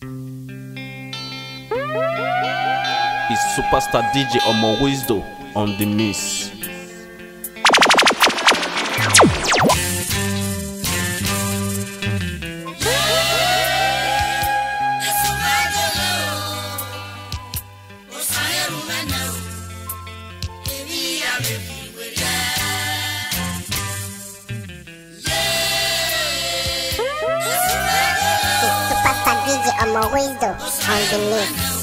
It's superstar DJ Omo Wisdo on the mix. know.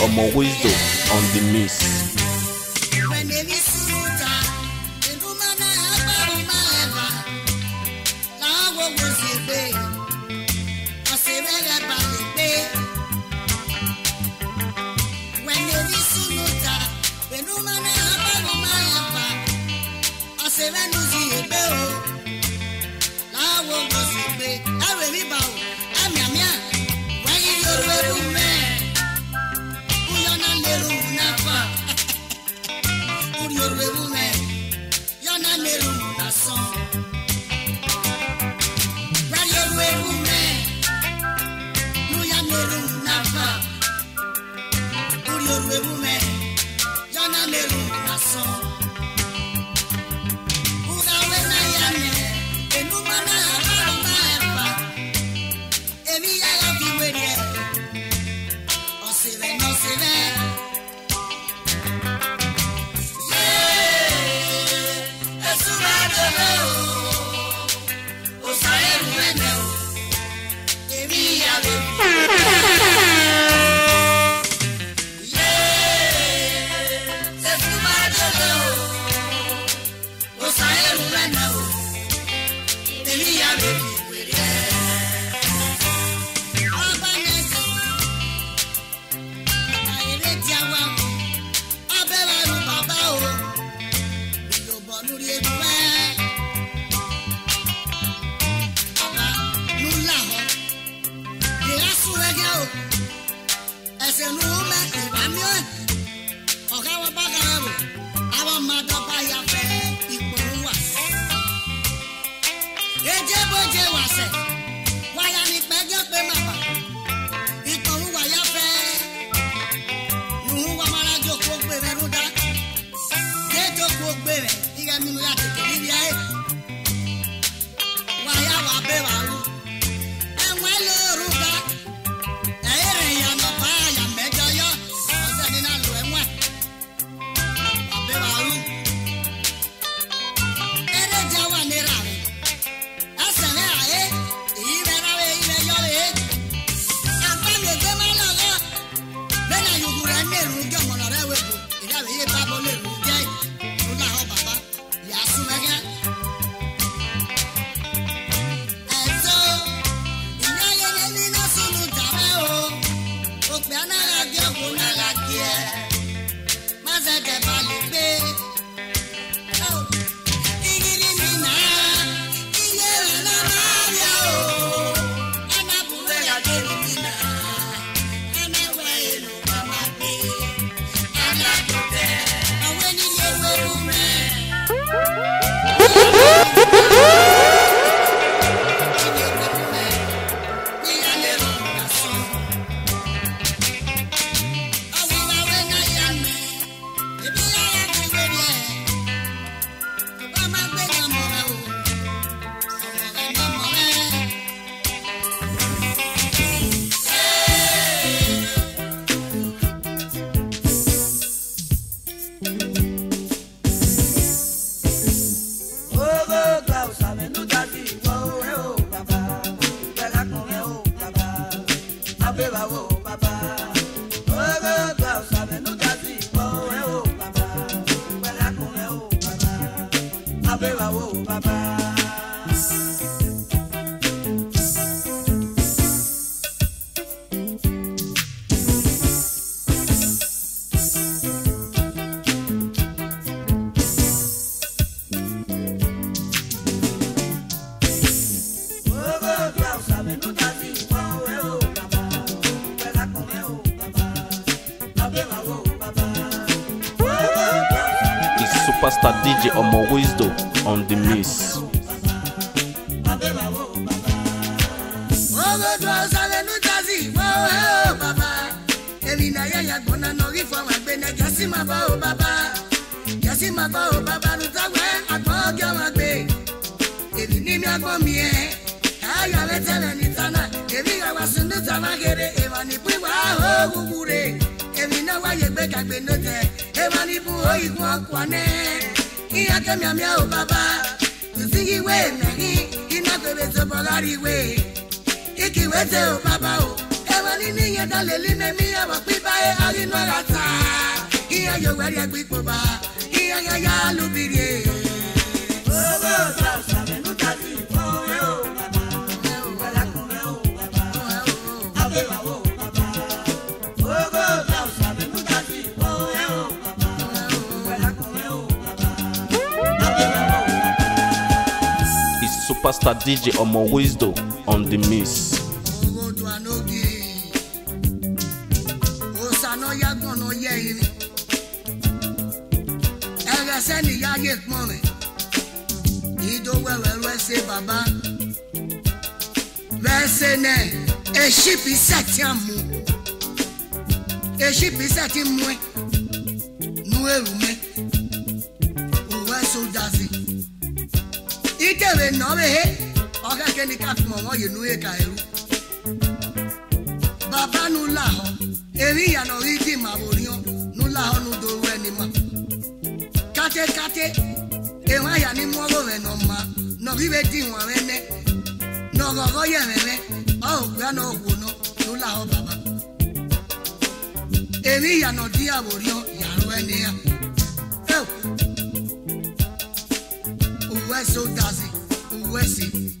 Omo Wisdom on the miss. kọlariwe ikiwete o baba o eweli niye daleli nemi ewo pipa e arinwara ta iye yoweri egbipo ba iye yaya lubirie. Superstar DJ Omo Wisdom on the miss. ẹrẹsẹ nìyá itewe nọbehe be, ni kafimọmọ yenue ka eru baba nu lahọ eri yana ori di ma oriọ nu lahọ nu doru ẹni ma katekate ewa ya ni mọrọ rẹ nọ ma be di wọn rẹ nẹ nọrọrọ yẹ rẹ rẹ ọrọ pẹ nọ wò nọ nu lahọ baba eri yana di aworiọ yàrá ẹni ya uwezo utazi uwezi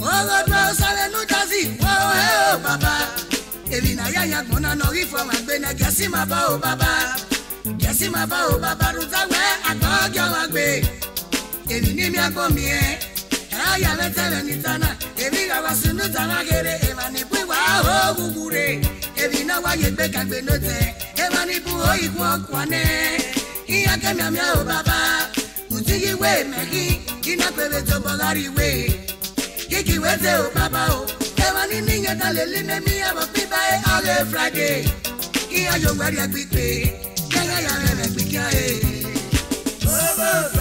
ogodwa osalenu tazi woheo baba elina yaya gbona nori fọwọn agbena gẹsi ma ba o oh, baba gẹsi ma ba o oh, baba rutagbe agbọgẹ wa gbe èmi ní mi agbọ mi ẹ ẹyà mẹtẹlẹ ní tana èmi rà wá sínú tana kéré èmà ní pín wá ó wúwú re èmi náà wáyé gbẹkàgbẹ ló tẹ èmà ní bú ó ikú ọkùnrin ihe aka mịamịa hụ oh, baba ụdị gị wee me gị gị nakpere tọbọlarị wee gị gị wete hụ baba hụ oh. ewa n'ime ihe dalele meme ihe bụ pibae ọlụ frade ihe ajọ gwara ya kpikpe ya ya ya mere kpike eh. ahụ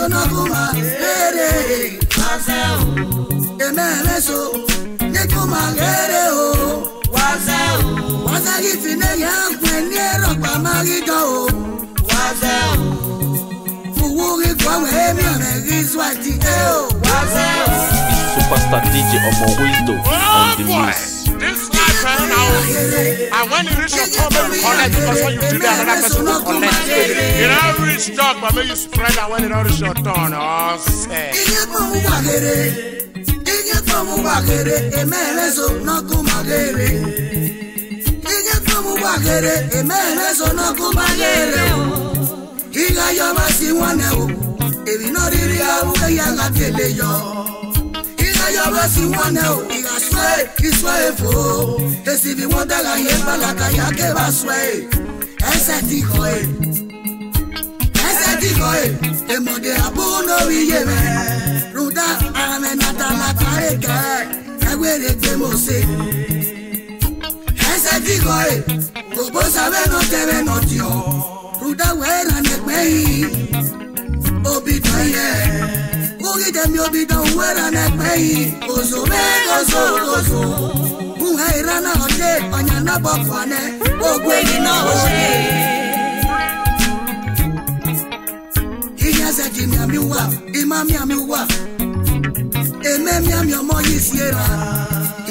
sonakuma lere waze o ememeso nikuma lere o waze o waze gifine yankwe ni erokpa magido o waze o fuwuri kwawe emiore rizwati e o waze o superstar dj ọmọ window on the mix. This life right now, and when you reach your top, may collect because when you do that, another person will collect. You don't reach dog, but may you spread out when you don't reach your turn. Oh, say. Inye kamu bakere, emelezo nakumagere. Inye kamu bakere, emelezo nakumagere. Iga yomasi wane u, ebi noriri awu eya gatele yo ayọrọsí wọn náà ò ìhà sùé ìsùé èfò èsì ni wọn dára yé bàlàkà yá ké bá sùé ẹsẹ ti kọ ẹ ẹsẹ ti kọ ẹ èmọdé àbúrò lórí iye rẹ rúdà àmẹnàtà làtàrí kẹ ẹgbẹrẹ gbẹmọ sí ẹsẹ ti kọ ẹ gbogbo sábẹ náà tẹrẹ náà ti ọ rúdà wẹẹrẹ nẹgbẹ yìí òbí tó yẹ ogide mi obido uwera na-ekpe yi ozome ozo ozo nwa ira na oje ọnya nabọkwane ogwe gị na oje ihe eze gị mịamị ụwa ịma mịamị ụwa eme mịamị ọmọ yi siera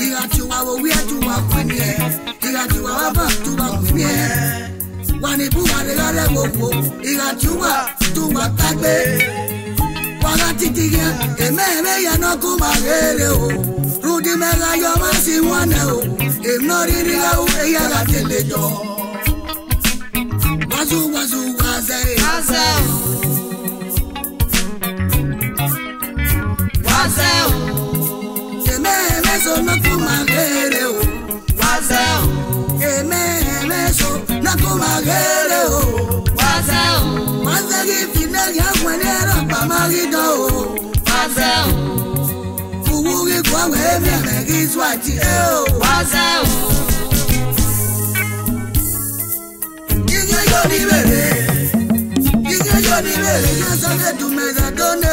ịghachịwa owi atụwa kwenye ịghachịwa waba atụwa kwenye wani bụwarịgharị gbogbo ịghachịwa tụwa tagbe titiga ememe ya n'ọkụ ma ghere o rudi mega ya ọmasị nwanne o ịnọrịrị ya uwe ya ga teledo gbazu gbazu gbaza gbaza o gbaza o ememe so n'ọkụ ma ghere o gbaza o ememe so n'ọkụ ma ghere o fase o. masegi finɛri agbɛni ɛrɛ gbamari dɔ o. fase o. fuwuri kɔwe mɛmɛ rizu ati e o. o. yíyẹ yóò ní bèrè yíyẹ yóò ní bèrè yóò sọ fẹ́ dùmẹ̀rẹ̀ tó ní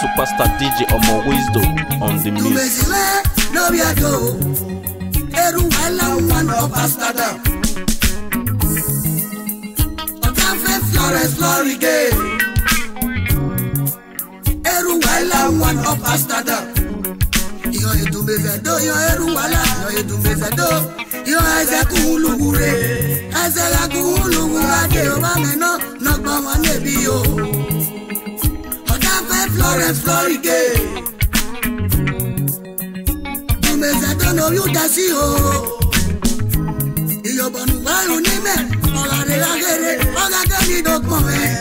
Superstar DJ my Wisdom on the mix. Eru wala one of Amsterdam. Ọ̀gáfẹ́ Florence Lorige. Eru wala one of Amsterdam do Yon edumezedo, yon eruwala, yon edumezedo Yon ezeku ulugure, ezelaku ulugurade Omameno, nọgbọn wọn lébi o Ọ̀dà fẹ́ Florence Floride Edumezedo no yu dasi o Iyobonu waru nime, ọ̀làdé lágere, ọ̀gàdé nídọ̀gbọ̀n ẹ̀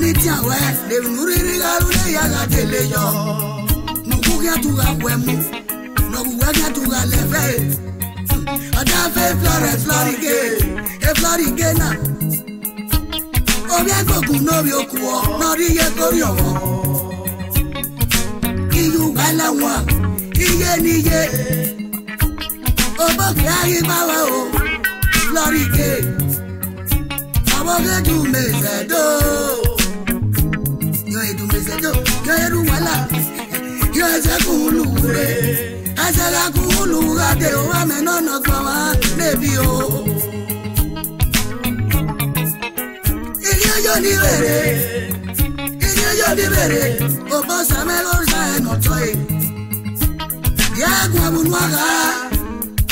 ní tí àwẹ̀ lè mú rírí arúlé yàrá délé yọ gatura wẹmu lọbuwẹ gatura lẹfẹ adafe flore florige e ke, na orí ẹgbẹ̀gùn lórí okùn ọ lórí iye kórè ọ̀wọ́ iyú wà lẹ́wọ̀n iye níye ògbókè ayé báwa o florige àwọn gẹ́gùn mẹ́sẹ̀dọ́ yan èdùn mẹ́sẹ̀dọ́ yan ẹrù wàhálà yeze kulure ezela kulugade wamenonogbawa nebi o iliyo ni bere iliyo ni bere obosamelosa enotoe yagwabunwaga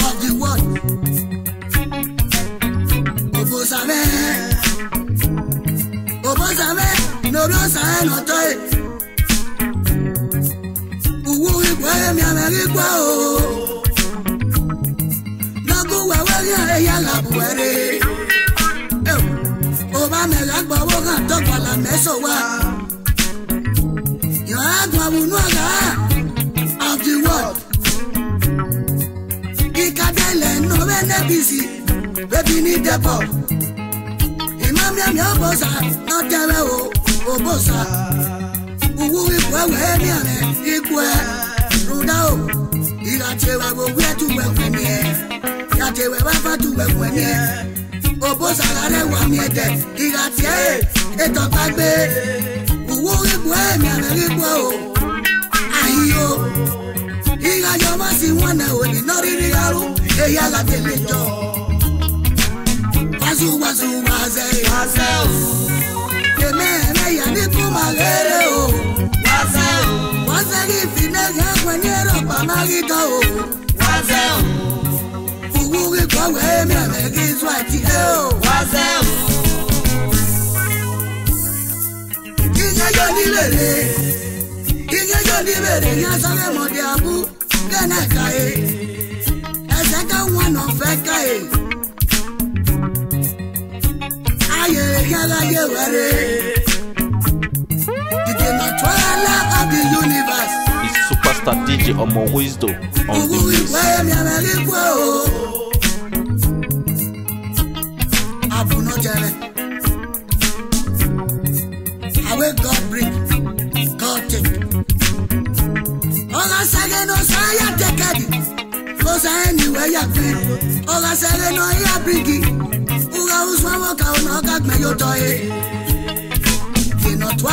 of the world obosame obosame norosa enotoe wẹ́rẹ́ mi amẹ́ríkà o lọ́gùn wẹ́wẹ́ ní ààrẹ yàrá buwẹ́rẹ́ ọba mẹ́lá gbọ́wọ́ hàn tọ́gbọ̀lá mẹ́sọ̀ wá yọ̀ọ́ àgbà wùnú ọ̀la of the world ikadẹ́lẹ̀ nù bẹ́ẹ̀ bísí bẹ́bí ní dẹ́pọ̀ ìmọ̀míàmí ọ̀bọ̀sà náà tẹ́wẹ́ o ọ̀bọ̀sà òwú ikú ẹ̀wẹ́ ní ààrẹ ikú ẹ̀ kunao iratewe wogwetu wekwenie yatewe wefatu wekwenie obosarare wamiede iratie etɔtagbe uwo ribue miame ribue o ahio irayɔmasi wane oni nɔriri yaro eya la tele jɔ wazu wazu waze waze o teme ɛmɛ yanni kuma rere o waze o ọsẹ gị finega kwanyere ọkpama gị ka o waze o fugbu gị ka ọ wee mịame gị zụ achike o waze o ihe yo ni mere ihe yo ni mere ya sọrọ mọ dị abụ gana ka e ẹsẹ ka nwa nọ fe ka e ayere Atwala Abi Universe. It's superstar DJ Omo Wisdo on the place. Abunojere. Awe God bring, God take. Ọlá sáré náà sáyà tẹ́kẹ̀dì, ó sáré níwẹ̀ yàgbẹ́. Ọlá sáré náà yà bíríkì, ó ra oṣù àwọn kan ọ̀nà ọ̀gá gbẹ̀yọ̀ tọ́ ye. Dènà tó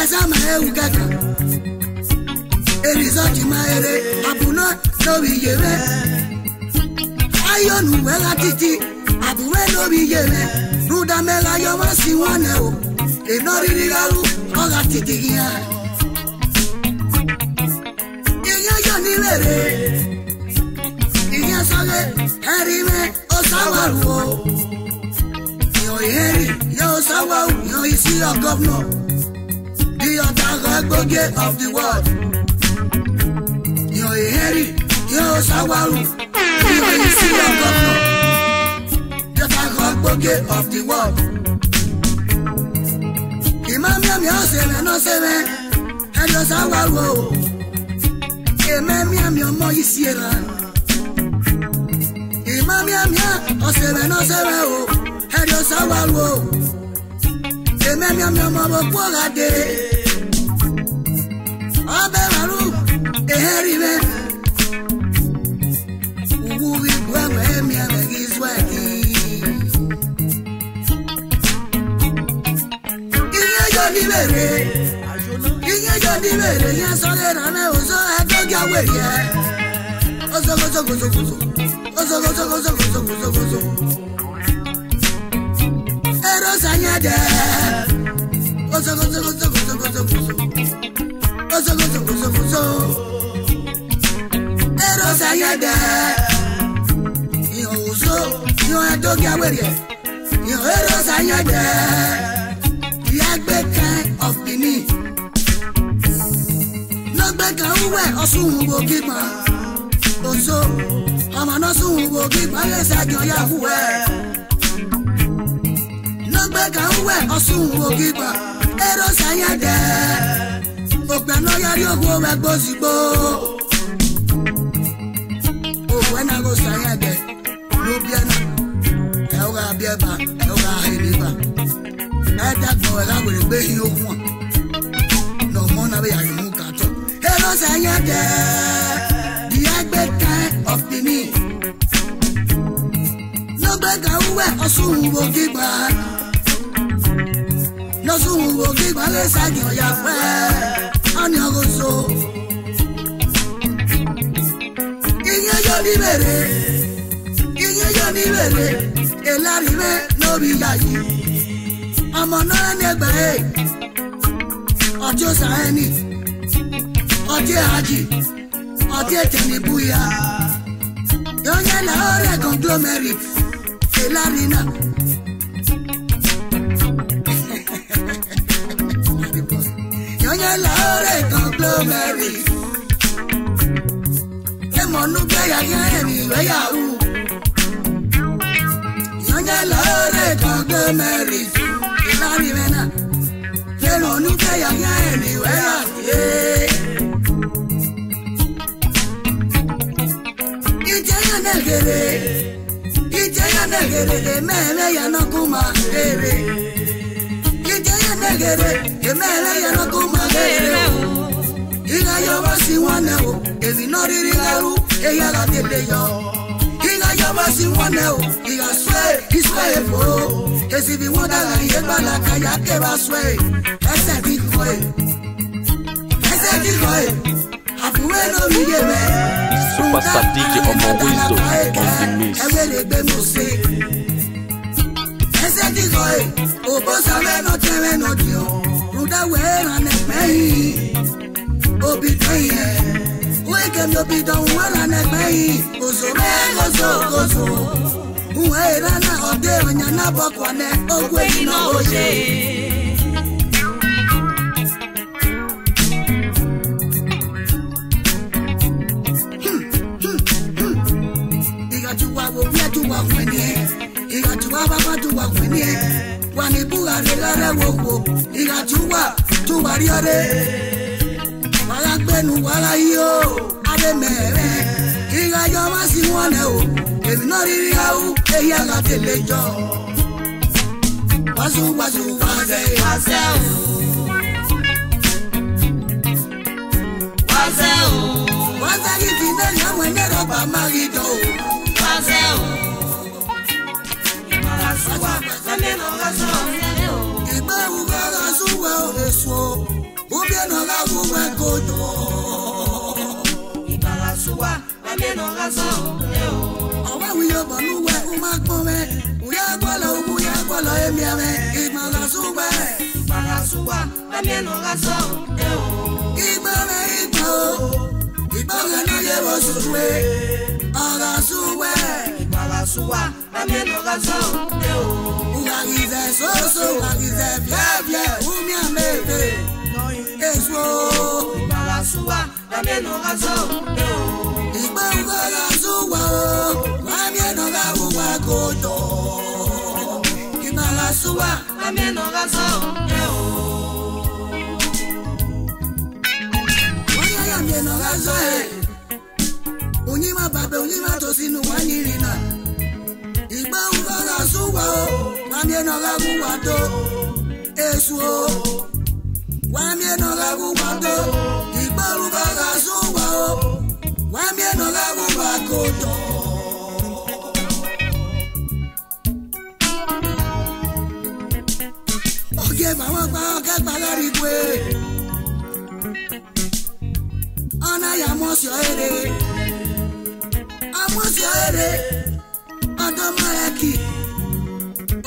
asa ma ewu kaka erizọti ma ere abụna n'obi yere ayọnu wela titi abụwe n'obi yere rudamela yọma si nwane o ịnọrịrị ghalụ ọga titi gị ya ihe yọ n'ilere ihe sọghe herime osawaruo yọ iheri yọ osawaru yọ isi yọ gọvnọ The other Otagoge of the world. You're a Harry, you're a Sawaru, you're a senior governor. The other Otagoge of the world. Imamia mi oseme no seme, ẹjọ Sawaru o. Ememia mi ọmọ yìí sí ẹ̀rọ. Imamia mi oseme no seme o, ẹjọ Sawaru o. Ememia mi ọmọ bọ̀ kú Carime Ubi kwanwe miame gizwaki Iye yo ni bere Iye yo ni bere Nye sole rane ozo eto gyawe ye Ozo gozo gozo gozo Ozo gozo gozo gozo gozo gozo Ero sanyade Ozo gozo gozo gozo gozo gozo Ozo gozo gozo gozo sagada ìhò òzó ìhò àdókè awèrè ìhò èrò sagada ìyàgbẹ́kẹ́ of Benin lọ́gbẹ́kẹ́ wúwẹ̀ ọ̀sùn wò kíkọ́ òzó ọmọ náà sùn wò kíkọ́ lẹ́sẹ̀ àjọyọ̀ wúwẹ̀ lọ́gbẹ́kẹ́ wúwẹ̀ ọ̀sùn wò kíkọ́ èrò sagada ògbẹ́ náà yọrí ògbó wẹ̀ gbósìgbó. bɛ lóbiɛ nù ɛwúrɛ abíɛ bá ɛwúrɛ ahèmí bá ɛdá gbɔn ɛdá wèrè gbé yín ogun wọn n'ɔmɔ nàbẹ yàrá ìmú kàtó. hello sanya jẹ the agbe kind of the me. n'ogbega uwe ọsùn wo gígbà n'ọsùn wo gígbà lè sàgì ọ̀yà pẹ́ ọ̀nì ọ̀gọ̀sọ̀. ìyẹn yóò rí bèrè yomi wèrè èlàríwé lórí yàyí ọmọ náà nẹgbà ẹ ọjọ sàáni ọjọ àjì ọjọ tẹnibuya yọnyẹ làórẹ conglomerate èlàrínà. yọnyẹ làórẹ conglomerate ẹ mọ̀ nú gbẹ́yà yẹn ẹ̀mí ìwẹ́yàwó lore kogo merisu ilani mena fero nuke yanya anywhere aye ije ya negere ije ya negere de mere ya no kuma gere ije ya negere de mere ya no kuma gere ila yo basi wana o ezi no riri garu eya la tele yo Jamasi wane o Iraswe, kiswe e po Kesi bi wanda la yeba la kaya keba swe Ese bi koe Ese bi koe Afuwe no mi yebe Superstar DJ Omo Wizo on the mix Ewe lebe music Ese bi koe Obo sawe no tewe no diyo Ruda we rane meyi Obi koye ikem yo bidon wala na gbẹ̀yìn gozo me gozo gozo nwa era na ọdẹ ọnya na bọkwane ogwe iná oye. Igatuwa wo wietuwa kwenye, igatuwa babatuwa kwenye, wani buhari lare wo wo, igatuwa tuwari ore nu wàrà yìí o adémẹ̀rẹ̀ ìrìnàjò má sí wọn lẹ o èmi náà rírí awú èyí àgbà tẹ̀lé jọ wàásùwàásù wàásẹ̀ wàásẹ̀ o. wàásẹ̀ o. wàásẹ̀ kì í fi náà yàwó ẹ̀ńdẹ́ má rí dán o. wàásẹ̀ o. ìmọ̀ràn sùwà ẹ̀mí lọ́ra sọ̀rọ̀ ẹ̀rẹ́ o. ìgbẹ́ òwúrọ̀ sùwà òwe sùn o enoga ubienoga gumwe kuno ibalasuwa babienoga sauleo owe wiyobonuwe umakpowe uyagbolo ubuyagbolo emiame ibalasuwe ibalasuwa babienoga sauleo igbame igbo igbogenayebo suwe ọgasuwe ibalasuwa babienoga sauleo ugagize soso ugagize fiafie umiamebe kesu o. Ìgbàlá súwa lábí ẹnu ká sọ òde o. Ìgbàlá súwa e. o lábí ẹnu ká wùwà kò tọ̀. Ìgbàlá súwa lábí ẹnu ká sọ òde o. Wọ́n yọ lábí ẹnu ká sọ ẹ̀. Onímọ̀ bàbá onímọ̀ tó sínú wá ní ìrìnà. Ìgbàlá wamieno kakumwako ikbaluba kasuwao wamieno kakumakoto oge mawagba okagbalarikwe ọ̀nà yàmọ́sọ̀ èrè amọ́sọ̀ èrè ọdọ́mọ́rẹ́kì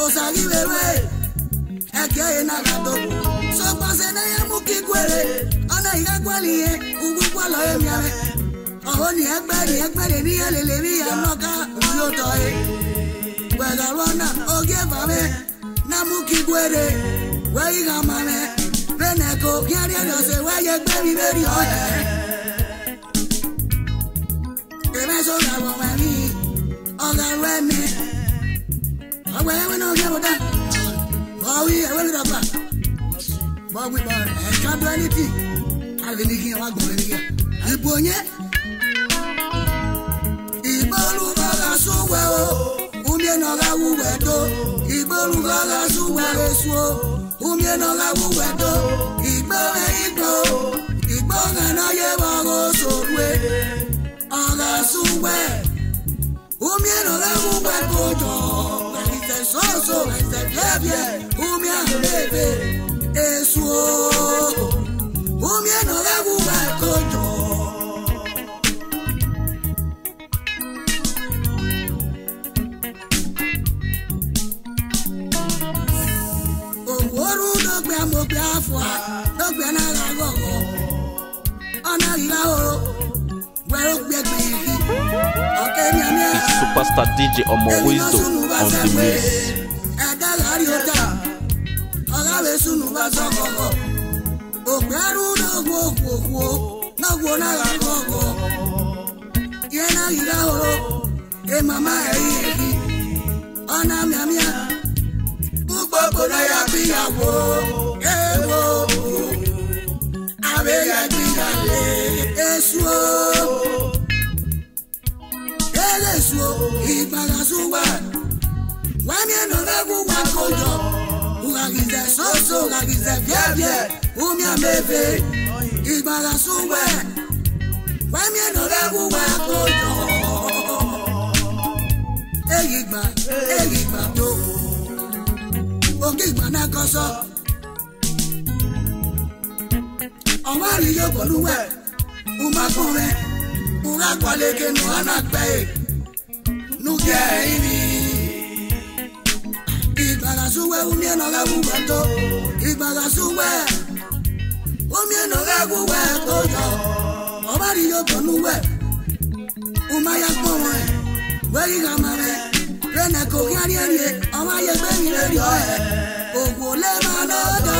òsàgìwéwé. ekeghị na katọbụ sọkwasị na ihe mụ ka ikwere kwalọ na ekpere ekpere n'ihe lelere ya n'ọka ndị ụtọ ya gwegarụọ oge na ga wàá wí ẹ̀rọ ní bàbá wàá wí bàbá ẹ̀ka bẹ́ẹ̀nìtì àbẹ̀nìkì wàá gbọ̀n bẹ́ẹ̀nìkì ìbò yẹn. ìbólúbọ̀lá súnwẹ̀ o umienọ̀lá wúwẹ̀ tó ìbólúbọ̀lá súnwẹ̀ èso o umienọ̀lá wúwẹ̀ tó ìgbọ́rẹ̀ ìgbò ìgbọ́rẹ̀ náà yẹ wọ́rọ̀ sòwé ọ̀rọ̀ súnwẹ̀ umienọ̀lá wúwẹ̀ tó jọ̀ọ́. soso fẹfẹfẹ umi anulebe esu o umi anolewu wa kojo. òwòrú lọgbẹ amọgbẹ afọ lọgbẹ náírà gbọgbọ ọ̀nà ìlà o wẹ́rọ gbẹgbẹ. It's superstar DJ ọmọ Wizzo on the mix. Ẹ̀dá lárí ọjà, lẹ́rẹ̀ sùn o ìgbàlà sùn wà. wẹ́mi ẹ̀nọ́rẹ́gùn wà kọjọ ùràgìzẹ̀ sọ́ọ̀sọ̀ ùràgìzẹ̀ bíẹ́bíẹ́ omi àmẹ́fẹ́ ìgbàlà sùn wẹ̀. wẹ́mi ẹ̀nọ́rẹ́gùn wà kọjọ. èyí gbà èyí gbà tó o òkè ìgbà náà kọ́ sọ. ọmọ àlè yóò bọ̀ lúwẹ̀ ọmọ akọ̀rẹ́. Ura kwaleke no anakpe nugeivi igbagasuwe umienogagugweto igbagasuwe umienogagugwe toyo obariyobonuwe umayakpowe weigamare renekogiarierie ọmayegbemirerioe ogwolema n'odo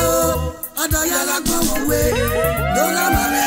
ọdọyagagbọwọwe dogamare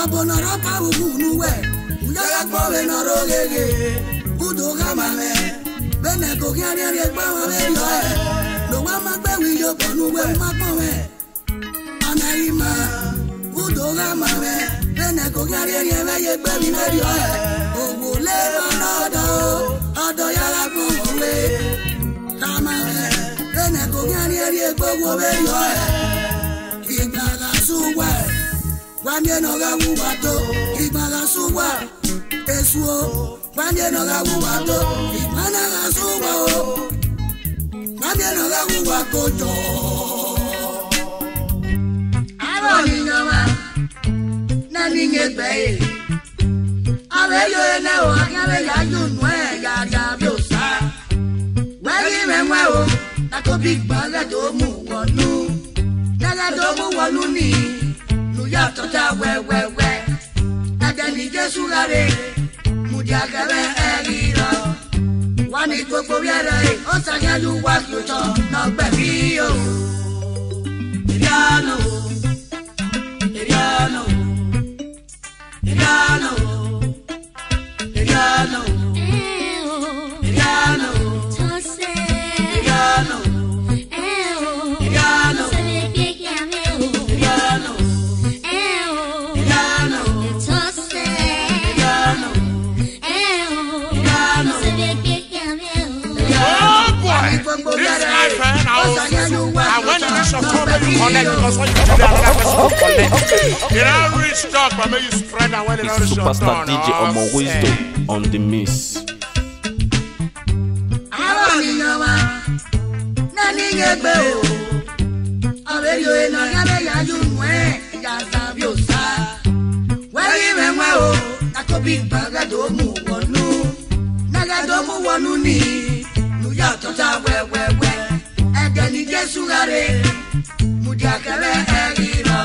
ọ bụ nọrọ ka ugwu n'uwe udagakpọwe nọrọ ogege udoga mame bene kogariari gbanwe yoe n'ụwa magbewe yobọ n'ugwe mmakpọwe anaghị ma udoga mame bene kogariari ebe ya egbebi meri oe ogbule ma n'ọdọ ọdọ ya lakpọ onwe kamame bene kogariari egbogwo meri oe ịgbaga sụgwa Wanye noga wubato, imala suwa, esuo. Wanye noga wubato, imala suwa o. Wanye noga wubakoto. Aro ni nyama, na ni ngegbeye. Abe yo ene o, akabe ya junwe, ya dabi osa. Wẹ́lí mẹ́wẹ́ o, tako big bag tó mú wọnú. Dada tó mú wọnú nìyí atota wẹwẹwẹ adẹni jésù rárẹ mùdíàgẹrẹ ẹrí lọ wà ní gbogbo rẹrẹ ọsàn yẹn ló wà kí o tọ lọgbẹbí o ìyá lò ó. connect because when you do that, that person connect. You don't reach you spread and when they don't reach your turn. Superstar DJ oh, Omo Wisdom on the miss. Àwọn o, ọ̀rẹ́ yóò iná yálẹ̀ yájú o, àkọ́bí ìgbàgbẹ́ tó mú wọnú. Nàgẹ́ tó mú wọnú ni, nùyà tó ta wẹ́wẹ́wẹ́. Ẹ̀jẹ̀ ní Jésù rárẹ̀ ujakele eliro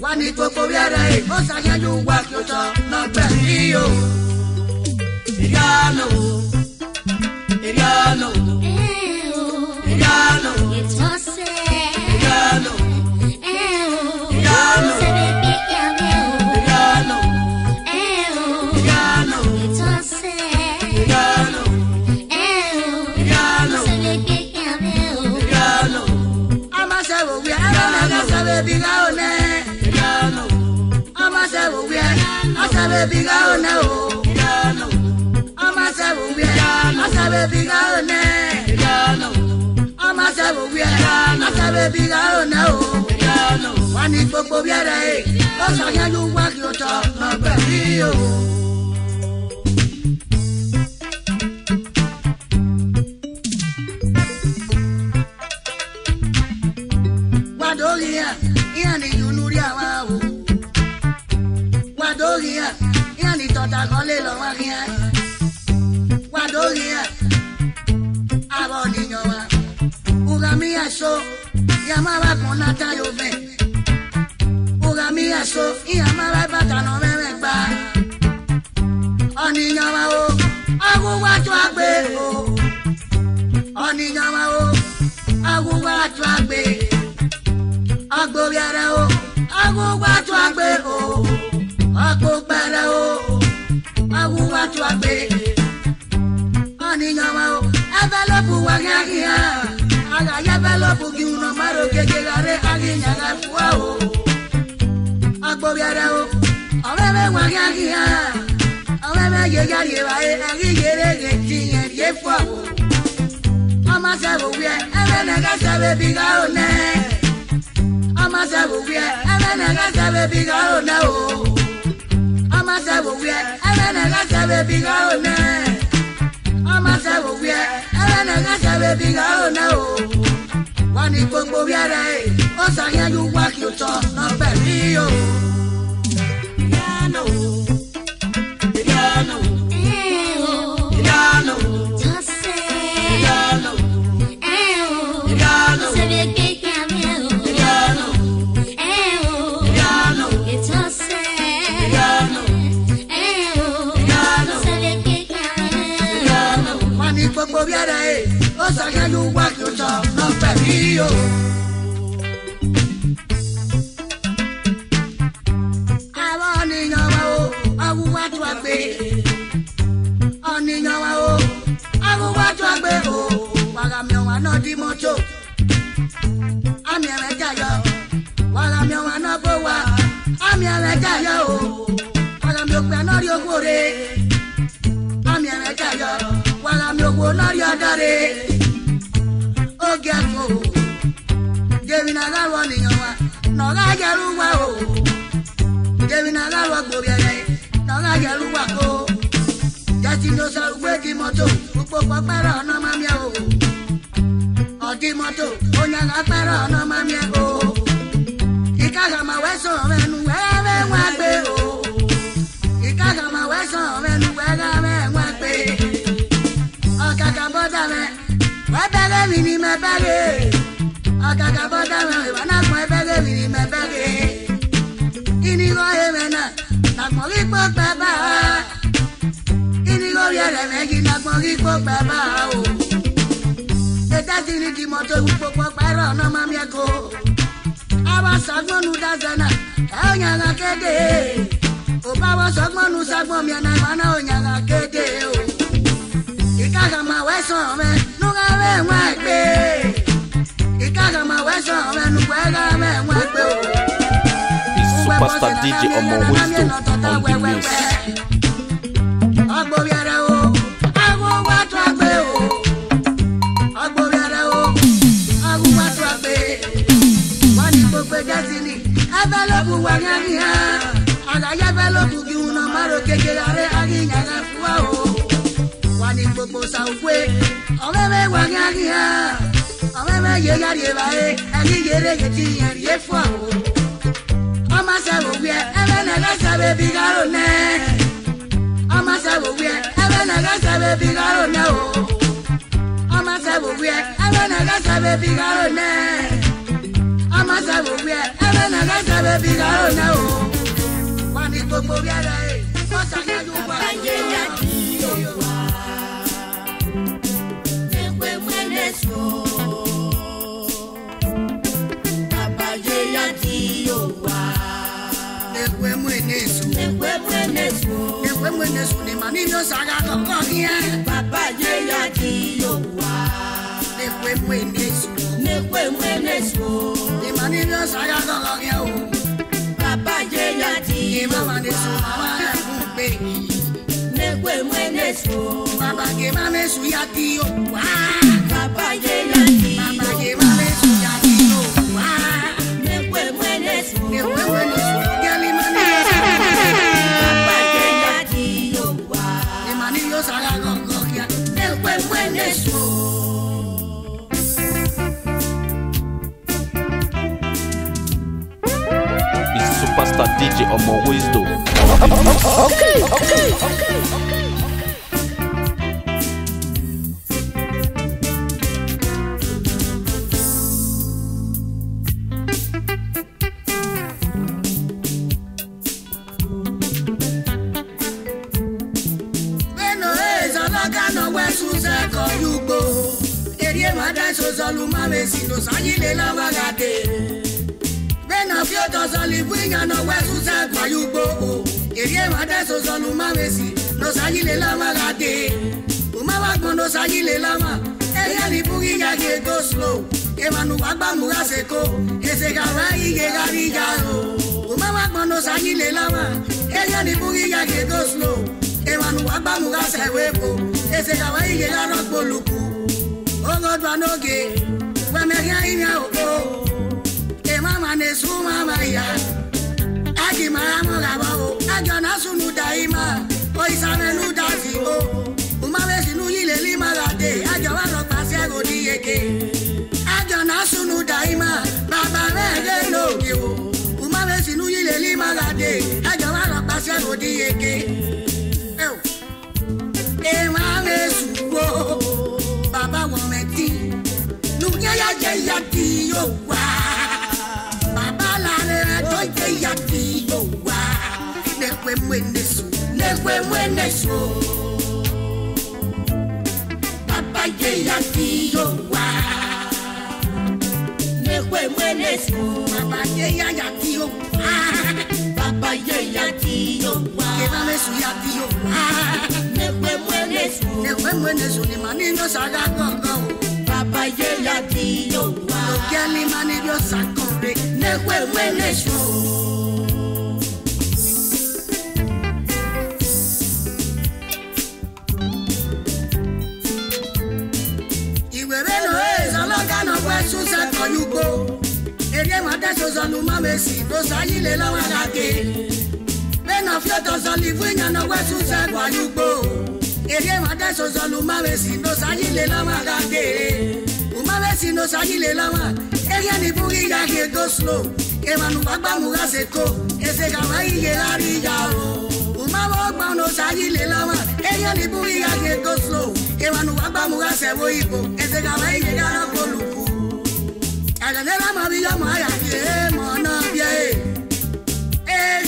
wani koko wiere osanyeju wakiotọ n'ọgbẹ iyo eriano eriano. sabe biga one o. Ọmọ sẹ́wọ̀n wíẹ̀. Ọmọ sabe biga one. Ọmọ sẹ́wọ̀n wíẹ̀. Ọmọ sabe biga one o. Wọ́n ní gbogbo bí ẹ̀rẹ̀ yìí. Ó sọ yẹn ló wá kí o tọ̀ lọ́gbẹ̀ẹ́ bí o. le lo wa kia wa do kia abo ni nyo wa uga mi aso ya ma ba kon na ta uga mi aso ya ma ba ba ta no me me gba oni nyo wa o agu wa to o oni nyo wa o agu wa to agbo bi ara o agu wa to o agbo gbara o watu abe Ani nyama o Avalopu wangagia Aga yavalopu kiuno maro kekegare aginyana fua o Agbobiara o Awebe wangagia Awebe yegari ebae agigere getinye die fua o Ama sabo wye Ebe nega sabe biga o ne Ama sabo wye Ebe nega sabe biga ọmọ sẹ wò wíẹ ẹrẹ nà ẹgá sẹ bèbí gà ó nẹ ọmọ sẹ wò wíẹ ẹrẹ nà ẹgá sẹ bèbí gà ó nẹ o wọn ni gbogbo wíẹ rẹ ó yẹn yóò wá kí o tọ lọ pẹ̀lú yìí o. gẹ́fọ́ o jẹ́bìnà láwọ̀ nìyàn wa nọ̀gá jẹ́rú wa o jẹ́bìnà láwọ̀ gbòòrì ẹ̀rẹ́ nọ̀gá jẹ́rú wa o jẹ́sí ló sọ gbé di mọ́tò púpọ̀ pọ́pẹ́rẹ́ ọ̀nà máa mi o ọ̀dí mọ́tò ó yàn lápẹ́rẹ́ ọ̀nà máa mi o ìkàlà màwẹ́sàn ọ̀rẹ́nu. mimi mebele ọkaka bọdara ìwà náà pọn ebele mimi mebele inigo emena nagbọngi kpọ gbẹba inigo yẹrẹ mẹgi nagbọngi kpọ gbẹba o etati ni di mọtò ìwúkpọ pọpẹrọ ọ̀nà mamiẹko awa sagbọnu dazana ẹnyàgà kéde òbá wa sagbọnu sagbọn miẹnà gbaná ònyàgà kéde o ìkàgàmà wẹsàn mẹ nùgàwé wẹ. Pastor DJ ọmọ wisdom on the mix. Abẹ́lógún wà ní àníhàn, àlàyé abẹ́lógún kí wọn máa ro kékeré àrẹ àríyàn náà fún wa o ni gbogbo sàwùgbé ọ̀rẹ́ mẹ́ wà ní àríyá ọ̀rẹ́ mẹ́ yẹ yára yẹ báyé amasawo wiɛ ɛbɛ na gasa bɛ bi karo nɛ amasawo wiɛ ɛbɛ na gasa bɛ bi karo nɛ o amasawo wiɛ ɛbɛ na gasa bɛ bi karo nɛ amasawo wiɛ ɛbɛ na gasa bɛ bi karo nɛ o wani gbogbo wiɛ la wa. ewe mwenesu ewe mwenesu ewe mwenesu ni manino saga koko ye ya ewe mwenesu ewe mwenesu ni manino saga o Pastor DJ Omo Wisdom on Okay, okay, okay. n'ọwa zụta gbanye ugbo erie mada sozo na umawesi n'osanyilelamagadị umawago ni ehelibụghị ya e ga-ego slow ịmanụwa gbamụgha seko esegara ighegharị ije ahụ umawago n'osanyilelama ehelibụghị ya ga-ego slow ịmanụwa gbamụgha sewepụ esegara ighegharị ọkpolukwu ogodwa n'oge gwamehịa ime ụkpo ịmama na-esu ụmụ amaghị ya ki ajana sunu daima o isamelu dati o umawe sinu yile lima ajawa lọ pàṣẹ godi yeke ajana sunu daima baba mẹjẹ lóge o umawe sinu yile lima lade ajawa lọ pàṣẹ godi yeke emawe suwo baba wọn mẹ ti nuyaya jẹ Me mweneso nekwe mweneso ye ya fi yo wa nekwe mweneso baba ye ya ya fi yo wa baba ye ya fi yo wa keba mesu ya fi yo wa nekwe mweneso nekwe mweneso ni mani no saga gogo baba ye ya fi yo wa no kani mani yo sakore nekwe mweneso. sali le lɔwɛ la ke bena fiɔtɔ sɔli fue nyana wɛ susɛ guayugbo ere ma dɛ sɔsɔ luma bɛ si no sali le lɔwɛ la ke luma bɛ si no sali le lɔwɛ eye ni buri ya ke go slow emanu gbagba mu ka se ko ese ka ma iye lari ya o luma bɔ gbɔn no sali le lɔwɛ eye ni buri ya ke go slow emanu gbagba mu ka se wo ibo ese ka ma iye ya la kolu ku ayanela ma bi ya ma ya ke ma.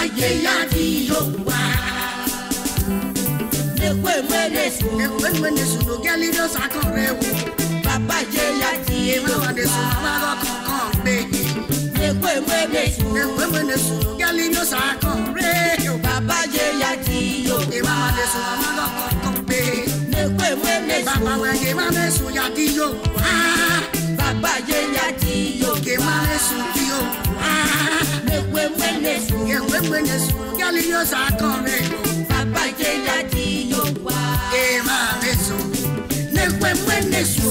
ayé yáàdì yorùbá. Ekwe mwene su. Ekwe mwene su ló gẹ́lí ló sàkàn rẹ̀ wò. Bàbá yé yáàdì yorùbá. Ìwé wọ̀de sùn fún ọlọ́ kankan gbèyè. Ekwe mwene su. Ekwe mwene su ló gẹ́lí ló sàkàn rẹ̀ wò. Bàbá yé yáàdì yorùbá. Ìwé wọ̀de sùn fún ọlọ́ kankan gbèyè. Ekwe mwene su. Bàbá wẹ̀yẹ mwene su yáàdì yorùbá. Bàbá yé yáàdì yorùbá. Ìwé wọ̀de sùn fún ọlọ́ kankan ekwe mwene su. Ekwe mwene su. Papa je yati yo Ema mesu. Nekwe mwene su.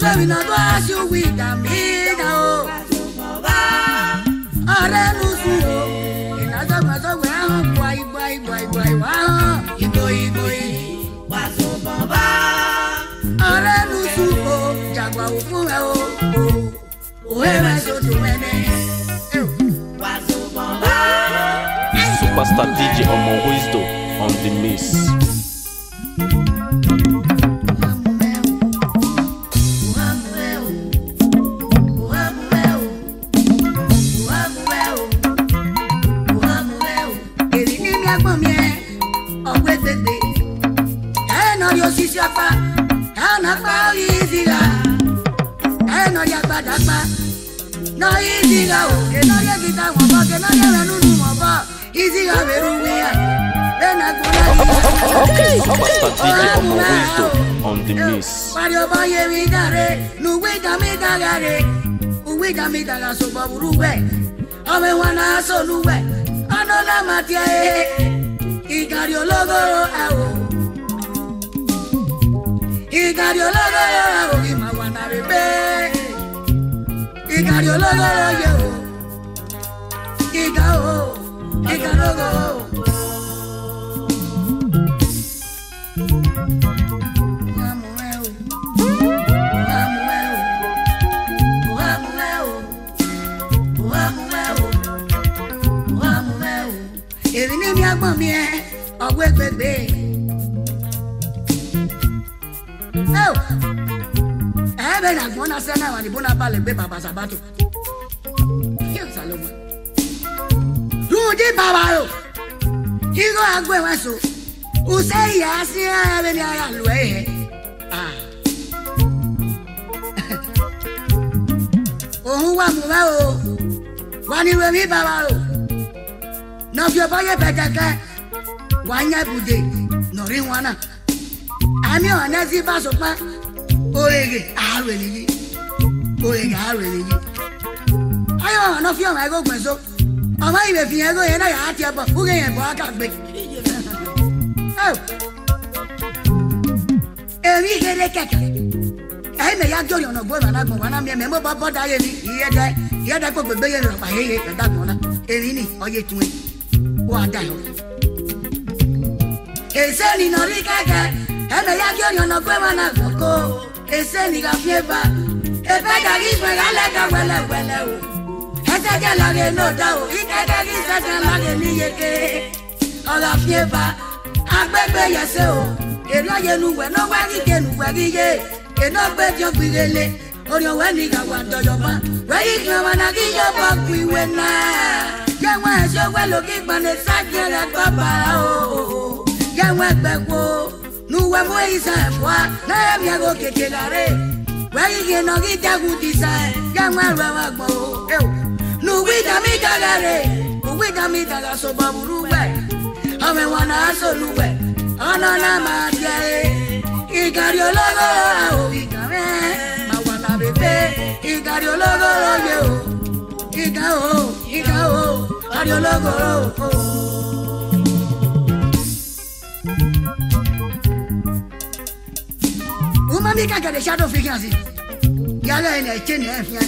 sẹ́mi náà tó aṣọ wí dàmídà o. ọ̀rẹ́ nu sùn o ìlàsọ̀gbọ̀sọ̀gbọ̀ ẹ̀ hàn gbọ̀ ìgbọ̀ ìgbọ̀ ìgbọ̀ ìwà hàn. ìgbò ìgbò yìí wà sùn bọ̀ bá. ọ̀rẹ́ nu sùn o jàgbà ò fún ẹ o. òwe rẹ̀ sọ̀tún ẹni. wà sùn bọ̀ Superstar DJ Omo Wisdom on the miss. jami daga soba buru bɛ ɔmɛ wana solu bɛ ɔnɔna matiɛ ye eh, eh, eh. igari ologoro oh. ɛwo igari ologoro oh. ɛwo ima wana bebe igari ologoro oh. ye o iga o iga logo o. èmi ní ní ọgbọ́n mi ẹ ọ̀wé gbègbè. ẹ bẹ na gbọ́n náà sẹ́nà wà ní bọ́nà balẹ̀ gbé bàbá sàbátò yóò sá ló mọ̀. dùn dí bàbá o irú àgbo ẹ̀wẹ̀ so ùsẹ́ ìyá sí ara rẹ̀ ní ara lù ẹ̀ yẹ. Ah. òun wà mú bá o wà ní rẹ̀ bàbá o na fie bɔyɛ pɛtɛkɛ wanyɛ bude nori wana ami ɔnɛsi basopɛ oyege awelili oyege awelili ayɔ ɔnɔ fie ɔmɔ ɛgo gbɛnso ɔmɔ yi bɛ fi ɛgo yɛ n'ayɔ ati ɛbɔ uge yɛ bɔ aka gbe èmi kéré kẹkẹ ẹyìn mẹ ya jọrọ ọ̀nà gbọ́dọ̀ anagbọ̀n wọn náà mẹ mọ bá bọ́dà yẹ ni ìyẹ́dẹ́ ìyẹ́dẹ́ kó gbẹgbẹ́ yẹ lọ́pàá yẹ yẹ ẹ̀dá gbọ̀n náà èmi ni ọ̀yẹ́ tún yẹ waga eseni nori keke eme ya ki onyono kwe wana foko ni e ka fieba ebe ka ki fega leka wele wele o eseke lage noda o ikeke ki seke lage ni yeke ọga fieba agbegbe yese o eno yenuwe n'ogbe kike nuwe kike eno gbe ti o gbigele orin owe ni ka wa dọyọ ma wẹ́yìn kan wọn náà kí yóò bọ̀ kú ìwé náà. Yẹ̀wọ̀n ẹ̀ṣọ́ wẹ́lò kí gbọ̀nẹ̀ sájẹrẹ gbọ́bà o. Yẹ̀wọ̀n ẹgbẹ́ wo nuwe mo isa ẹ̀fọ́ lẹ́yẹ̀ mi ẹ̀rọ kèké láre. Wẹ́yìn yẹn nọ kí jagun ti sa ẹ̀ yẹ̀wọ̀n ẹ̀rọ ẹ̀wọ̀n gbọ̀n o. Nuwi dami daga re, nuwi dami daga soba buru wẹ̀. Ọmọ ẹ̀wọ̀n náà sọ̀lù wẹ̀, ọ̀nà náà máa jẹ́ e. Ìkàrí ológo o, ìkàrí ẹ̀ máa wà lábẹ́ pé ìkàrí ológo lóye o, ìkà o, ìkà o lórí ológoro. umami kagade shadow frequency yálà ẹni ẹ̀chẹ́ ni ẹ̀ fìyà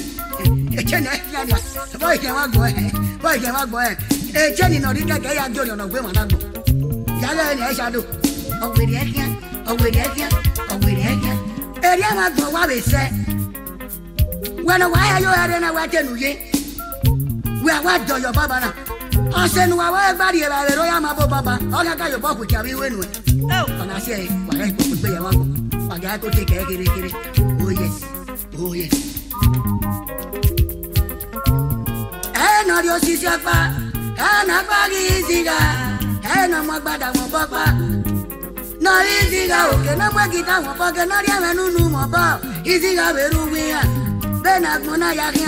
ẹ̀chẹ́ ni ẹ̀ fìyà ni bọ́ọ̀ ìjẹ́ wa gbọ́ ẹ̀ bọ́ọ̀ ìjẹ́ wa gbọ́ ẹ̀ ẹ̀chẹ́ ni nọ̀rí kẹ̀kẹ́ yà jọ ọ̀nà gbé wọn lágbo yálà ẹni ẹ̀ shadow ọ̀gbẹ̀rẹ̀ ẹ̀ fìyà ọ̀gbẹ̀rẹ̀ ẹ̀ fìyà ọ̀gbẹ̀rẹ̀ ẹ̀ fìyà èrè ẹ̀ ma gbọ̀ wá wẹ̀ sẹ́ wẹ́n wáyà yóò yára wia wadoyo baba na ọsẹnuwa wọ́n gbárí ẹ̀rọ rẹ̀ lọ́yà máa bọ́ bàbá ọ̀gáká yóò bọ́ kùtì àwọn ìwé nù ọ̀nà sí ẹ̀ wàrà ìpò gbogbo yẹn wọn kọ ọ̀gá tó tẹ̀ kẹ́ kérékéré oh yes oh yes. ẹ nà rí osisi ìzìgà ẹ mọ gbàdà wọn bọ́ pa nà ìzìgà òkè nà mọ gìtà wọn bọ́ kẹ́ nà rí ẹ̀mẹ́ nínú mọ̀ bọ́ ìzìgà wẹ̀rù wíyà bẹ́ẹ̀ nà gbọ́n náà yà kí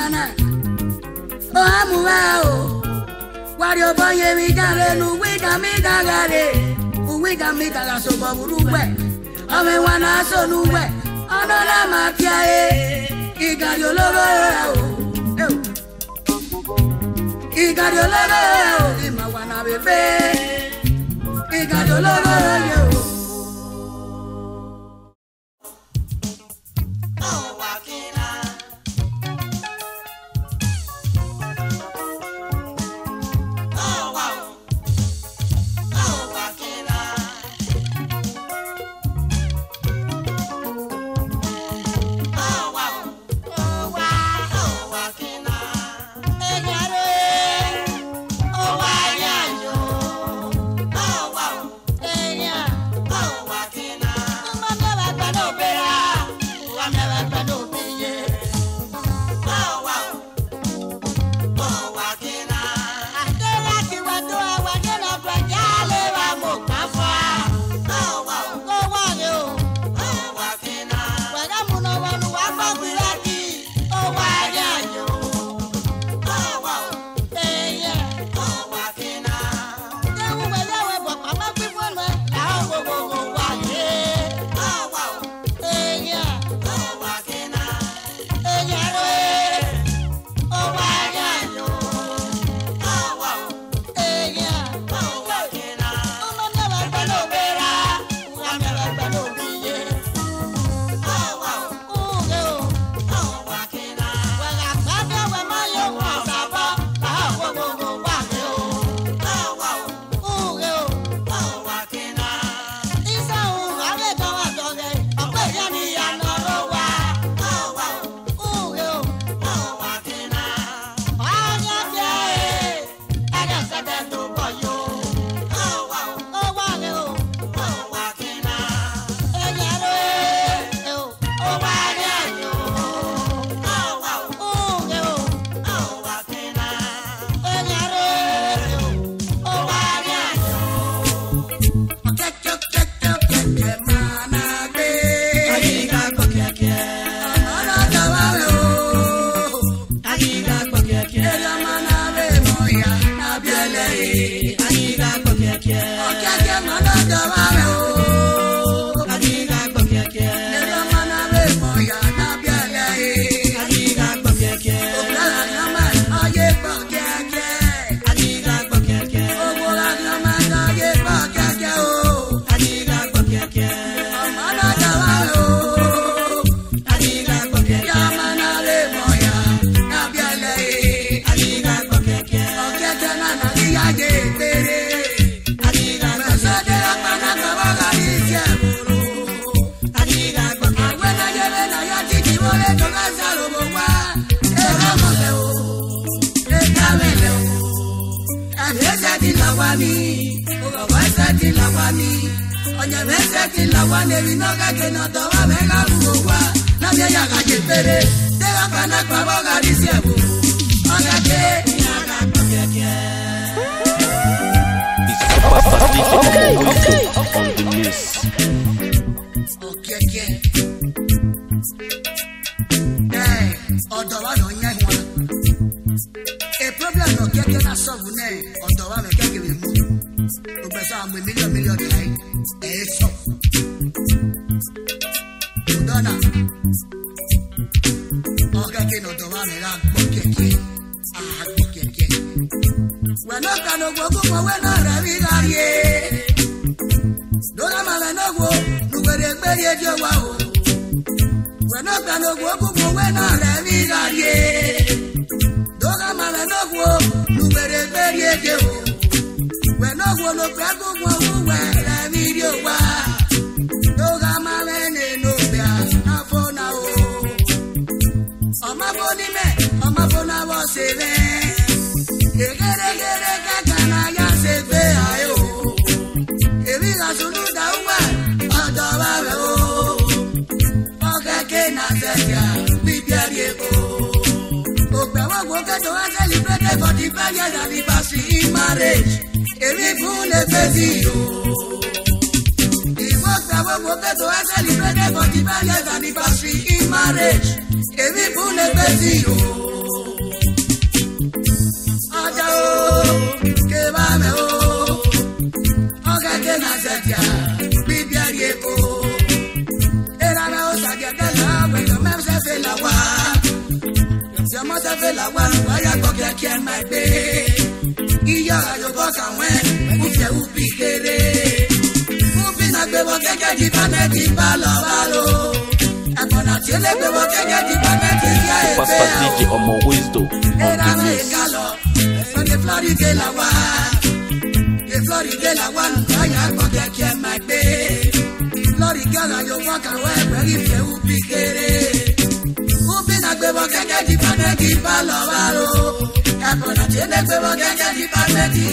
ohamura o wari obonye midare nu wiga midagare wiga midara sobo burugbe ọmọ ìwà náà sọnù wẹ ọlọ́lá máa fi e. ayé ìgàdì olóró rẹ e o ìgàdì olóró rẹ o ìmọ̀ wà náà bèbè ìgàdì olóró rẹ o. Now I get to a celebrate for the fire that we pass in marriage. Èrè fún lè fẹ́ sí o. Ìwọ́sàwọ́ kò get to a celebrate for the fire that we pass in marriage. Èrè fún lè fẹ́ sí o. fẹ́ làwa wáyà gbọ́ kíákíá máa gbé. Iyá àyọ̀bọ̀ sàwọn ẹ̀ kú fẹ́ wú bí kéré. Fún bínú agbébọn gẹ́gẹ́ di bánẹ́tì bá lọ bá lò. Àgbọ̀nà tí ó lé gbébọn gẹ́gẹ́ di bánẹ́tì yá ẹgbẹ́ o. Pásítọ̀ DJ ọmọ Wisdom on the mix. Sunday Florida làwa. Florida làwa my gbọ́ kíákíá máa gbé. go àyọ̀bọ̀ kàwọn ẹ̀gbẹ́ ìfẹ́ wú bí kéré gbé bọ́ gẹ́gẹ́ di pàtẹ́kì bá lọ wá o. Kàkọ̀nà tí ó lè gbé bọ́ gẹ́gẹ́ di pàtẹ́kì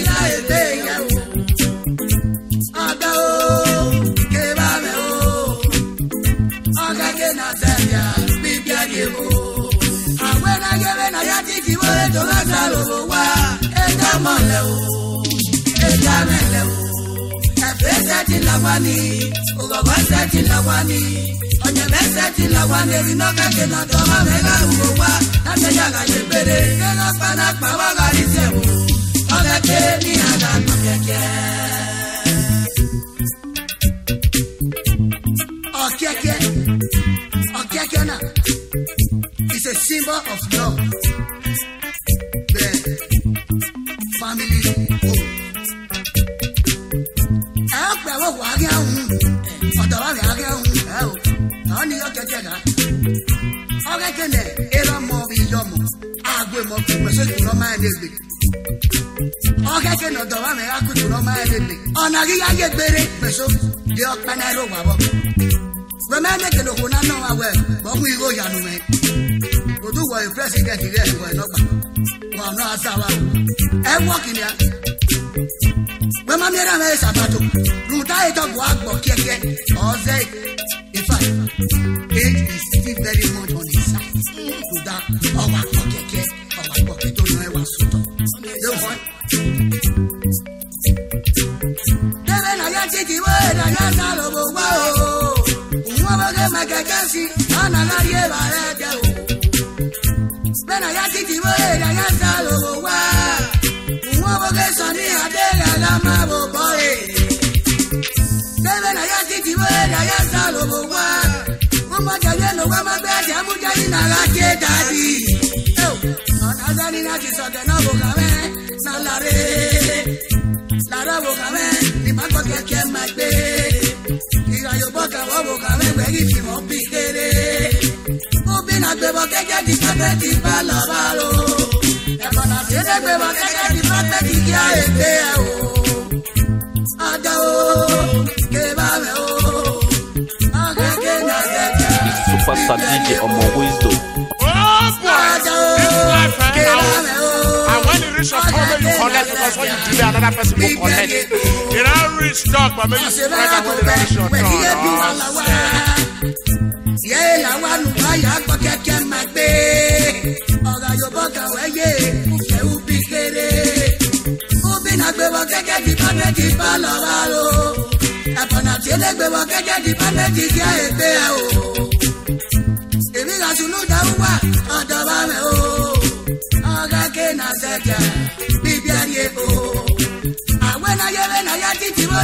lé ìyẹn o. Ọ̀gá o, ké bá o. Ọ̀gá ké nà sẹ́yà, bíbí àgé o. Àwọn ẹ̀dágẹ́rẹ́ náà yá tí kì í wọlé tó bá sá lòwò wá. Ẹja mọ̀lẹ́ o, ẹja mẹ́lẹ́ Besati lawani, ugogo sati lawani. Onye besati lawani, erino kake na doma mega ugowa. Nase yaga yepere, kena spana kpawa gari sewu. Ogeke ni aga nukeke. Okeke, okeke na, is a symbol of love. ọrịa ahịa nwụrụ ahụ na ọ n'ihe ọkekera ọrịa kene ịrọ ma ọ bụ ihe ọmụ agwe ma ọ bụ kwesịrị ụrọ maya n'egbe ọrịa kene ọdọwa ma ya kụtụ ụrọ maya n'egbe ọ naghị ya ga ekpere kpeso dị ọkpa na ịrụ ụgbabọ wemene kele okwu na nnọọ awe ma ọ bụ ihe oyi anụme otu wọ president rẹ wọ ẹ nọgba ma ọ nọ asawa ẹ wọkịn ya gbẹmọ mìíràn mẹ ṣàbàtò rúdà ìtọ́gbù àgbọ̀ kíẹ̀kẹ́ ọ̀ọ́sẹ̀ ìfà age is still very much on his side rúdà ọwọ́ àgbọ̀ kíẹ̀kẹ́ ọwọ́ àgbọ̀ kíẹ̀kẹ́ tó yan ẹwà sọ̀tọ̀ yóò wọ́n. tẹ́lẹ̀ náà yá títí wọ́n ẹ̀ náà yá sálọ̀ bò wá o òun ọmọdé mẹ̀kẹ́kẹ́ sí ọ̀nà lárí ẹ̀ bàrẹ̀ jẹ́ o bẹ́ẹ̀ náà yá títí wọ́n ẹ̀ náà yá sálọ̀ bò wá. so kwa mapenzi hamuja jina lake dadi Tanzania na kisote na bokame na lare Lara bokame ni mako keke magbe Ira yo boka wa bokame wegi fi mo pikere Obi na gbe bo keke di kape di balobalo Ebo na sede gbe bo keke di kape di kia ete ewo Pastor DJ ọmọ wisdom. Oh boy, this life right now. And when you reach your corner, you collect because when you delay, another person will collect. You don't reach dog, but maybe you spread that when you don't reach your dog. Yé làwọn àlùbáyà gbọ́ kẹ́kẹ́ máa gbé. Ọ̀rọ̀ Yorùbá kàwé yé ìfẹ́ ubi kéré. Ubi náà gbé wọ kẹ́kẹ́ di bá méjì bá lọ́wọ́ o. Ẹ̀fọ̀nà tí ó lé gbé wọ kẹ́kẹ́ di bá méjì kí á ègbé ẹ̀ o.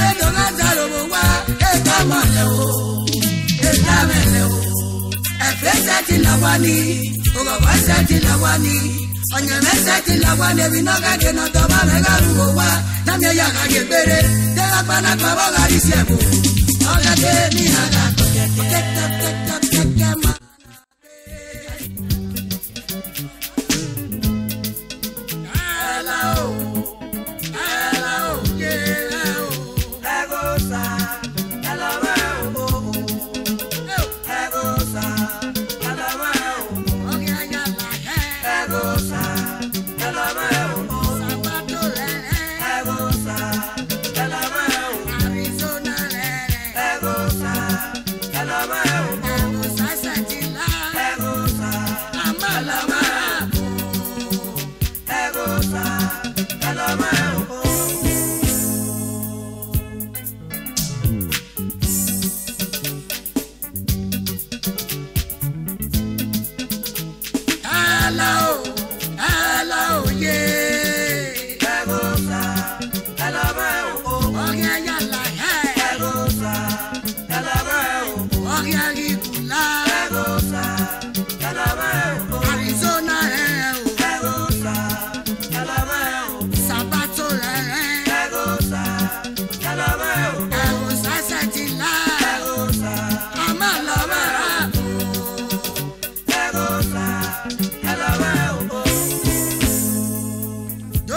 lórí tó lásàrò mò wá ètò àmọ̀lẹ̀ o ètò àmọ̀lẹ̀ o ẹ̀fẹ́ sẹ́tì lọ́wọ́ ni òkòkò sẹ́tì lọ́wọ́ ni ọ̀nyẹ̀mẹ́ sẹ́tì lọ́wọ́ ni ebi náà kàkẹ́ náà tọ́ bá mẹ́ka lù wò wá lámì ẹ̀yà kàkẹ́ péré tẹ́lá pàdánù àbọ̀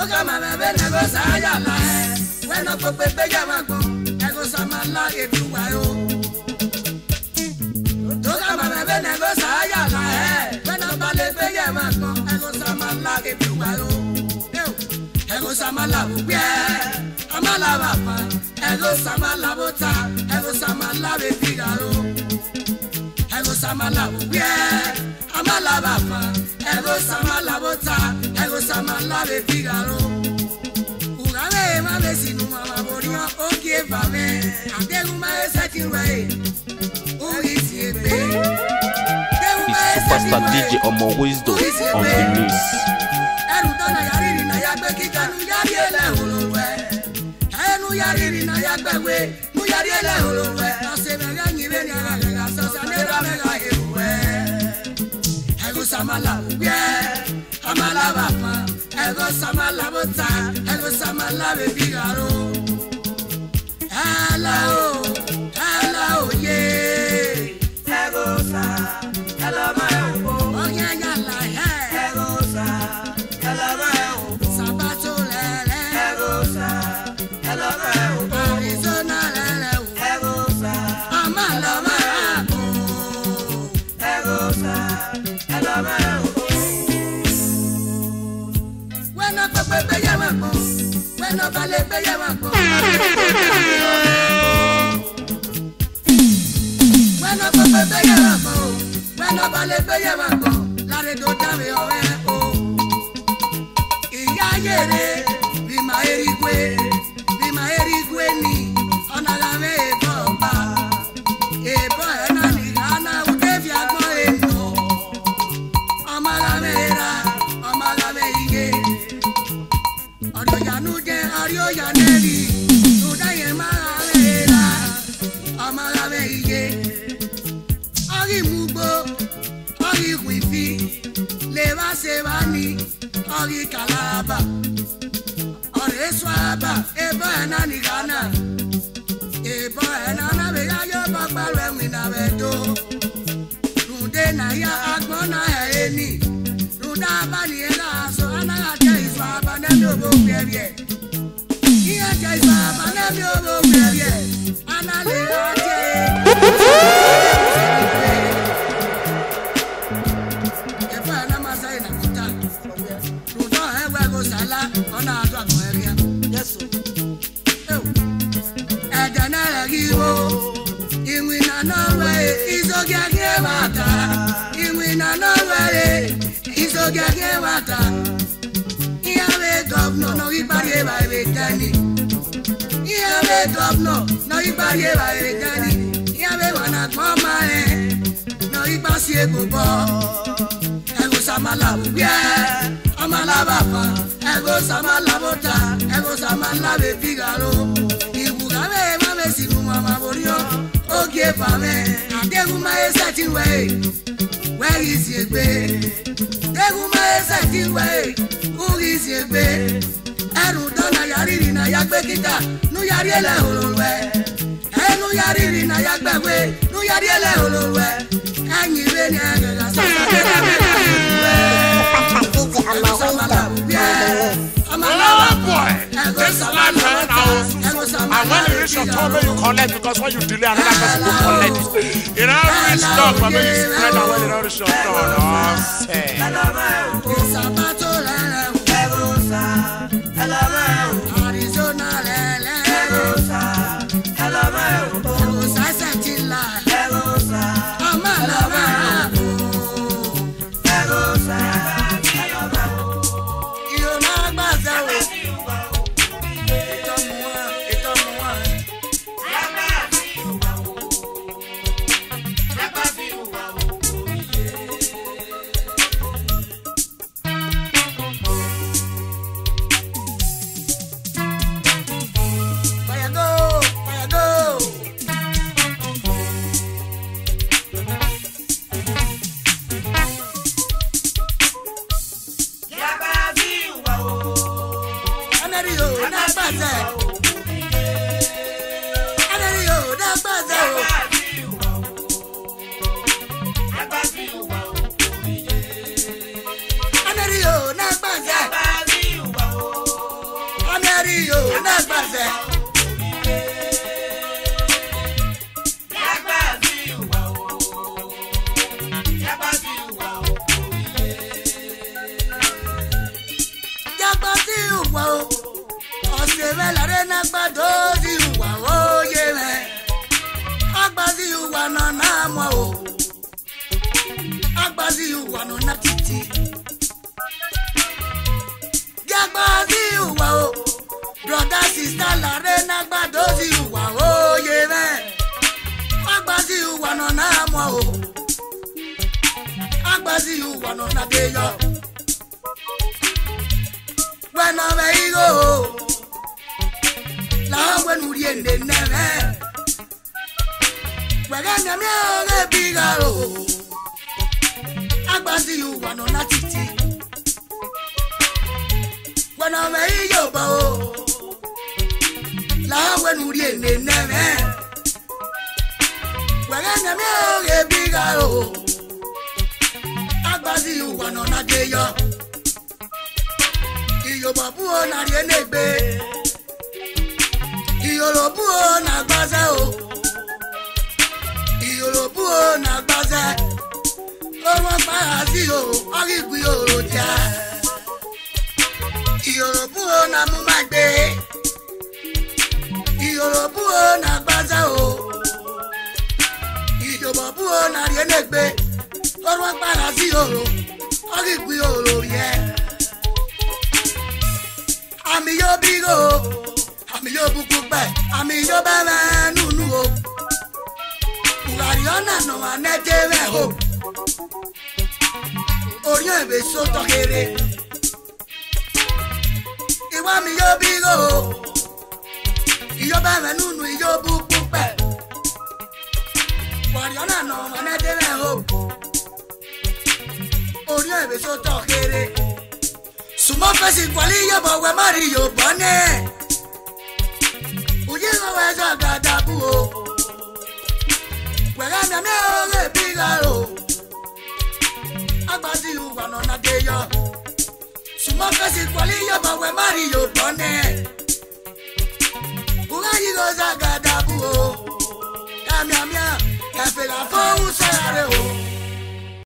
Kama bebe nego saya la e Bueno ko pepe ya banco Nego sama la e tu guayo Kama bebe nego saya la e Bueno pa pepe ya banco Nego sama la e tu guayo Ego sama la bubie Ama la bapa Ego sama la bota Ego sama la bepigaro Ego sama la bubie Ama la bapa Ego sama la bota cosa más la de Figaro. Una vez más vecino, mamá bonita, o que va a ver. Ante un maestro aquí, güey. Uy, siempre. Superstar DJ on my Wisdom on the news. Ẹnu tó na yàrá ìrìnà ya gbé kíkà nu yàrá ilẹ̀ òlòwẹ̀. Ẹnu yàrá ìrìnà ya gbé wé nu yàrá ilẹ̀ òlòwẹ̀. Ọ̀sẹ̀ mẹ́rin ẹ̀yìn rẹ̀ ni ara rẹ̀ rà sọ̀sẹ̀ mẹ́rin mẹ́rin ẹ̀wẹ̀. Ẹ̀rù sàmàlà wúgbẹ́ samalaba ma ego samalabo ta ego samalabe bigaro hello hello yeah, ego sa. balẹ̀ gbẹ́yẹ̀ wà kọ́. wẹ́nà pẹpẹ gbẹ́yẹ̀ wà kọ́ o wẹ́nà balẹ̀ gbẹ́yẹ̀ wà kọ́ lárẹ́dọ̀ dáre ọ̀rẹ́ o ìyá yèrè. Ghana ni Ghana. gọvnọ n'ọyịgbari ebaghere gari ya bụ ịma na kpọọ ma e n'ọyịgbasi ego bọ ego samala ugbia ọmala bapa ego samala bota ego samala bepigaro iwu ka mee ma mesi bụ mama borio oge bame adịghị ma eseti wee wee izi egbe dịghị ma arụ dọla yariri na ya gbe kịta nụyariele hụrụwe enụyariri na ya gbewe nụyariele hụrụwe anyị ibe na aghaga And when you reach your top, you collect because when you delay, another person will collect. You know, reach top, but you spread out, when you reach your top, no, say. Hello. lè nẹ̀rẹ̀. Wẹ̀rẹ̀ nẹ̀mí ọ̀rẹ́ bí ra o. Agbasi ìwà nù láti ti. Wọ̀nà ọ̀rẹ́ yìí yóò bọ̀ o. Láwọn ẹnu rí èlé nẹ̀rẹ̀. Wẹ̀rẹ̀ nẹ̀mí ọ̀rẹ́ bí ra o. Agbasi ìwà nù láti yọ. Ìyọ̀bọ̀ fún ọ̀nà rí ẹlẹ́gbẹ̀ẹ́ iyolobu o na gbase o iyolobu o na gbase ọmọ farasi o ọrìgbì òròjà iyolobu o na mú má gbé iyolobu o na gbase o ijobobu o àmì yóò bukú pẹ̀ àmì yóò bẹ̀rẹ̀ nùnú o ìwàríọ́nà nù anẹ́jẹ̀rẹ̀ o oríyàn ìwé sótọ́ kéré ìwà mi yóò bí rò o ìyóò bẹ̀rẹ̀ nùnú ìyóò bukú pẹ̀ ìwàríọ́nà nù anẹ́jẹ̀rẹ̀ o oríyàn ìwé sótọ́ kéré sùmọ́fẹ́sì ìgbàlí yóò bọ̀ wẹ́ má rí yóò bọ́ náà biro wẹjọ gàdàbù o wẹrẹ nẹmí ọrẹ bíra o agbadi ìwà nọ̀nà dé yọ ṣùgbọ́n fèsì pọ̀lì yọ̀bọ̀ wẹ̀ má rí yóò tọ́ nẹ́ wúrẹ́ yìí ló ṣàgàdàbù o o.